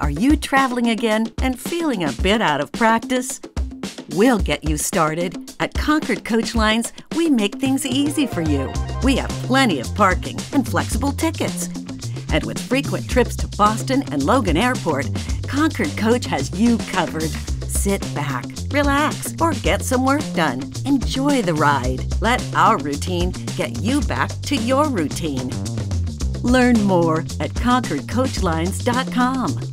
Are you traveling again and feeling a bit out of practice? We'll get you started. At Concord Coach Lines, we make things easy for you. We have plenty of parking and flexible tickets. And with frequent trips to Boston and Logan Airport, Concord Coach has you covered. Sit back, relax, or get some work done. Enjoy the ride. Let our routine get you back to your routine. Learn more at ConcordCoachlines.com.